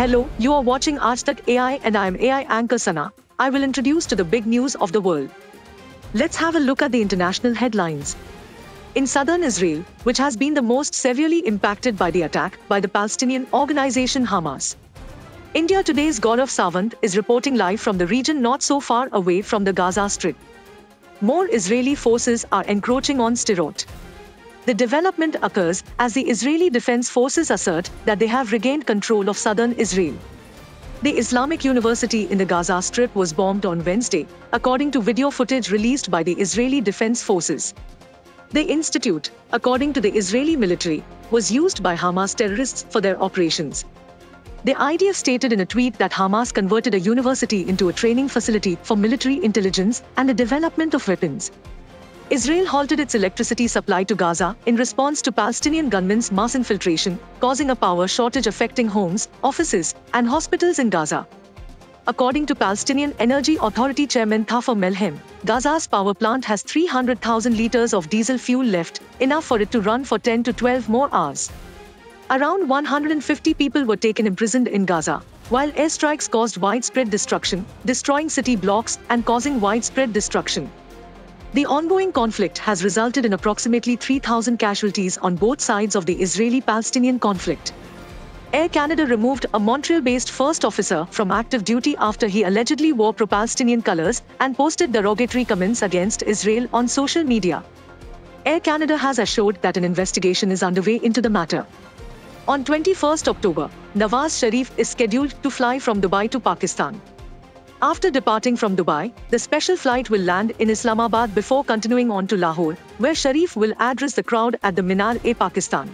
Hello, you are watching Aaj AI and I am AI anchor Sana. I will introduce to the big news of the world. Let's have a look at the international headlines. In southern Israel, which has been the most severely impacted by the attack by the Palestinian organization Hamas. India Today's Gaurav Sawant is reporting live from the region not so far away from the Gaza Strip. More Israeli forces are encroaching on Sderot. The development occurs as the Israeli Defense Forces assert that they have regained control of southern Israel. The Islamic University in the Gaza Strip was bombed on Wednesday, according to video footage released by the Israeli Defense Forces. The institute, according to the Israeli military, was used by Hamas terrorists for their operations. The IDF stated in a tweet that Hamas converted a university into a training facility for military intelligence and the development of weapons. Israel halted its electricity supply to Gaza in response to Palestinian gunmen's mass infiltration, causing a power shortage affecting homes, offices, and hospitals in Gaza. According to Palestinian Energy Authority Chairman Thafer Melhem, Gaza's power plant has 300,000 liters of diesel fuel left, enough for it to run for 10 to 12 more hours. Around 150 people were taken imprisoned in Gaza, while airstrikes caused widespread destruction, destroying city blocks and causing widespread destruction. The ongoing conflict has resulted in approximately 3,000 casualties on both sides of the Israeli Palestinian conflict. Air Canada removed a Montreal based first officer from active duty after he allegedly wore pro Palestinian colors and posted derogatory comments against Israel on social media. Air Canada has assured that an investigation is underway into the matter. On 21 October, Nawaz Sharif is scheduled to fly from Dubai to Pakistan. After departing from Dubai, the special flight will land in Islamabad before continuing on to Lahore, where Sharif will address the crowd at the Minar-e Pakistan.